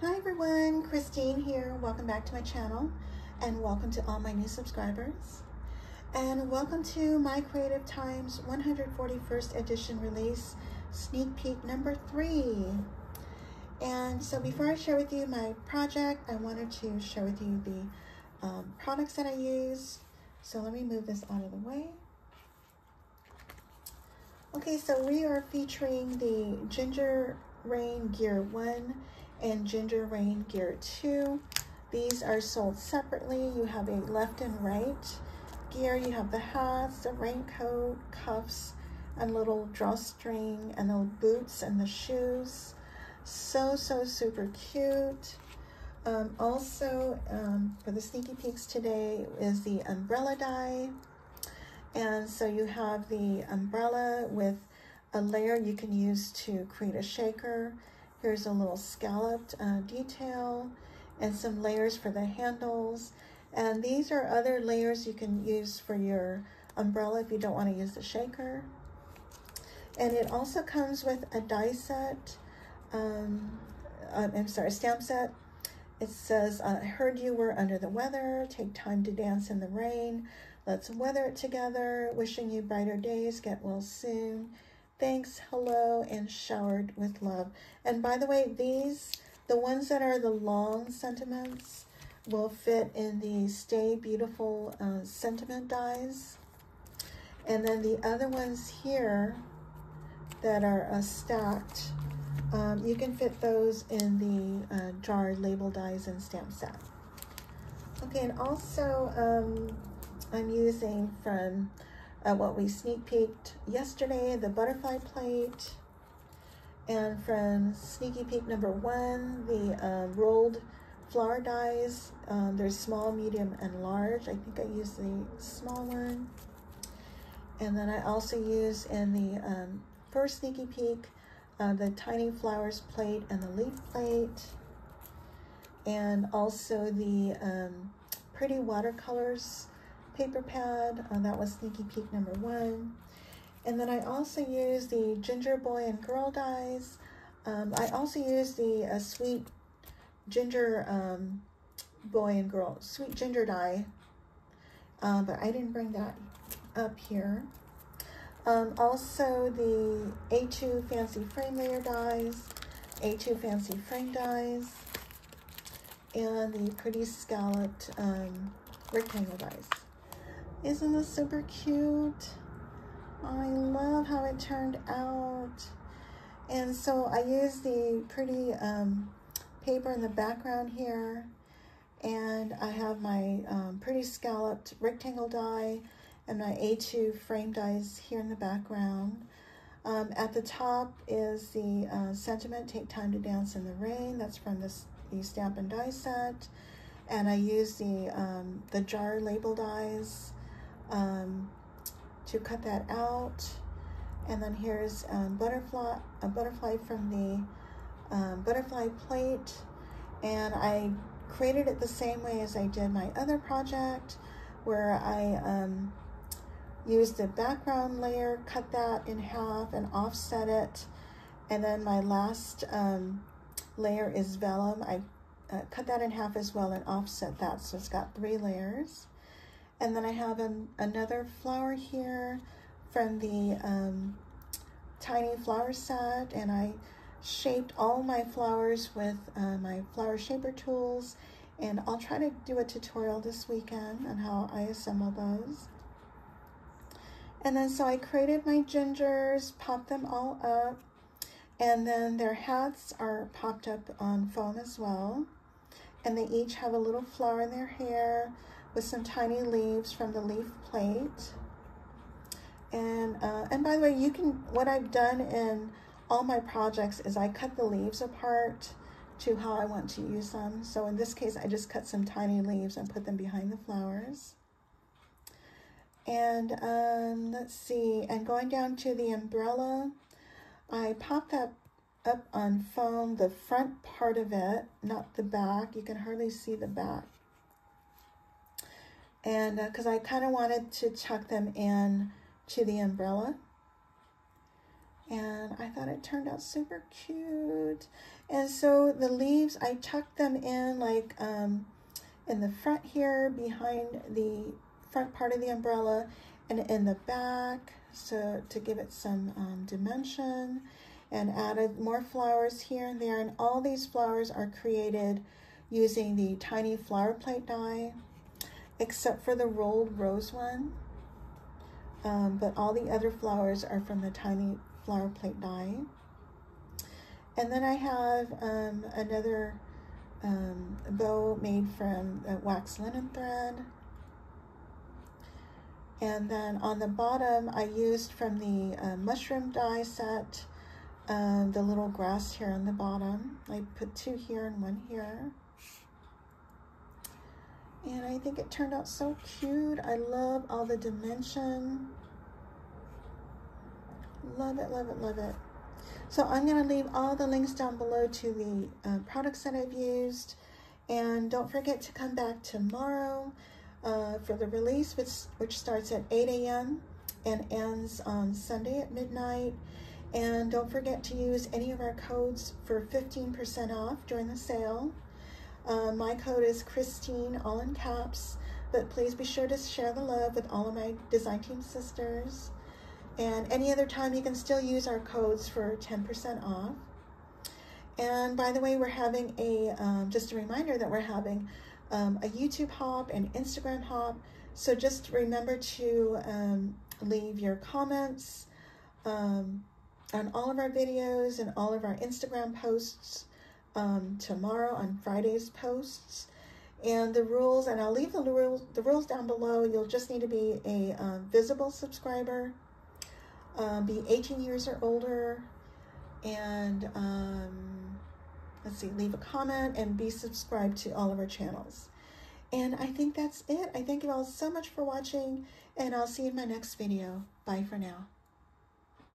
Hi everyone, Christine here. Welcome back to my channel and welcome to all my new subscribers. And welcome to My Creative Times 141st edition release, sneak peek number three. And so before I share with you my project, I wanted to share with you the um, products that I use. So let me move this out of the way. Okay, so we are featuring the Ginger Rain Gear 1 and Ginger Rain Gear 2. These are sold separately. You have a left and right gear. You have the hats, the raincoat, cuffs, and little drawstring, and the boots and the shoes. So, so super cute. Um, also, um, for the sneaky peeks today is the umbrella die. And so you have the umbrella with a layer you can use to create a shaker. Here's a little scalloped uh, detail and some layers for the handles. And these are other layers you can use for your umbrella if you don't want to use the shaker. And it also comes with a die set, um, uh, I'm sorry, stamp set. It says, I heard you were under the weather, take time to dance in the rain, let's weather it together, wishing you brighter days, get well soon, thanks, hello, and showered with love. And by the way, these, the ones that are the long sentiments, will fit in the Stay Beautiful uh, sentiment dies. And then the other ones here that are uh, stacked, um, you can fit those in the uh, jar label dies and stamp set. Okay, and also um, I'm using from uh, what we sneak peeked yesterday, the butterfly plate, and from sneaky peek number one, the uh, rolled flower dies. Um, there's small, medium, and large. I think I used the small one. And then I also use in the um, first sneaky peek, uh, the tiny flowers plate and the leaf plate. And also the um, pretty watercolors paper pad. Uh, that was sneaky peek number one. And then I also use the ginger boy and girl dies. Um, I also use the uh, sweet ginger um, boy and girl, sweet ginger die. Uh, but I didn't bring that up here. Um, also the A2 Fancy Frame Layer dies, A2 Fancy Frame dies, and the pretty scalloped um, rectangle dies. Isn't this super cute? I love how it turned out. And so I use the pretty um, paper in the background here. And I have my um, pretty scalloped rectangle die and my A2 frame dies here in the background. Um, at the top is the uh, sentiment, Take Time to Dance in the Rain. That's from this, the Stamp and Die set. And I use the, um, the jar label dies um, to cut that out. And then here's um, butterfly, a butterfly from the um, butterfly plate. And I created it the same way as I did my other project where I um, used the background layer, cut that in half and offset it. And then my last um, layer is vellum. I uh, cut that in half as well and offset that. So it's got three layers. And then I have an, another flower here from the um, Tiny Flower Set. And I shaped all my flowers with uh, my flower shaper tools. And I'll try to do a tutorial this weekend on how I assemble those. And then so I created my gingers, popped them all up. And then their hats are popped up on foam as well. And they each have a little flower in their hair with some tiny leaves from the leaf plate. And, uh, and by the way, you can, what I've done in all my projects is I cut the leaves apart to how I want to use them. So in this case, I just cut some tiny leaves and put them behind the flowers. And um, let's see, and going down to the umbrella, I popped that up on foam, the front part of it, not the back. You can hardly see the back and because uh, I kind of wanted to tuck them in to the umbrella. and I thought it turned out super cute. And so the leaves, I tucked them in like um, in the front here behind the front part of the umbrella and in the back so to give it some um, dimension and added more flowers here and there and all these flowers are created using the tiny flower plate die except for the rolled rose one um, but all the other flowers are from the tiny flower plate die and then I have um, another um, bow made from wax linen thread and then on the bottom, I used from the uh, mushroom die set, um, the little grass here on the bottom. I put two here and one here. And I think it turned out so cute. I love all the dimension. Love it, love it, love it. So I'm going to leave all the links down below to the uh, products that I've used. And don't forget to come back tomorrow uh, for the release, which, which starts at 8 a.m. and ends on Sunday at midnight. And don't forget to use any of our codes for 15% off during the sale. Uh, my code is Christine, all in caps, but please be sure to share the love with all of my design team sisters. And any other time, you can still use our codes for 10% off. And by the way, we're having a, um, just a reminder that we're having um, a YouTube hop and Instagram hop. So just remember to um, leave your comments um, on all of our videos and all of our Instagram posts um, tomorrow on Friday's posts. And the rules, and I'll leave the rules, the rules down below. You'll just need to be a uh, visible subscriber, um, be 18 years or older, and um, let's see, leave a comment and be subscribed to all of our channels. And I think that's it. I thank you all so much for watching and I'll see you in my next video. Bye for now.